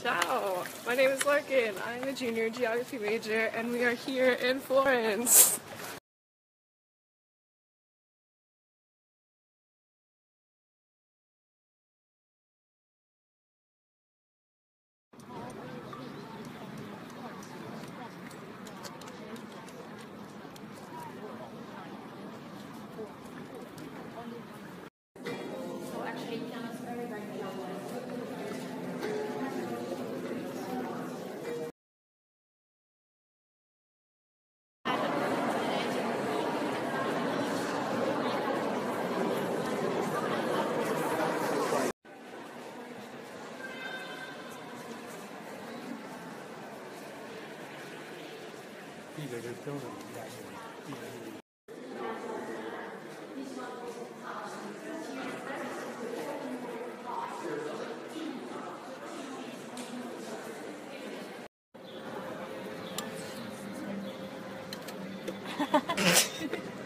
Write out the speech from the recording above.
Ciao, my name is Larkin. I'm a junior geography major and we are here in Florence. 一个是标准的压一个是。哈哈。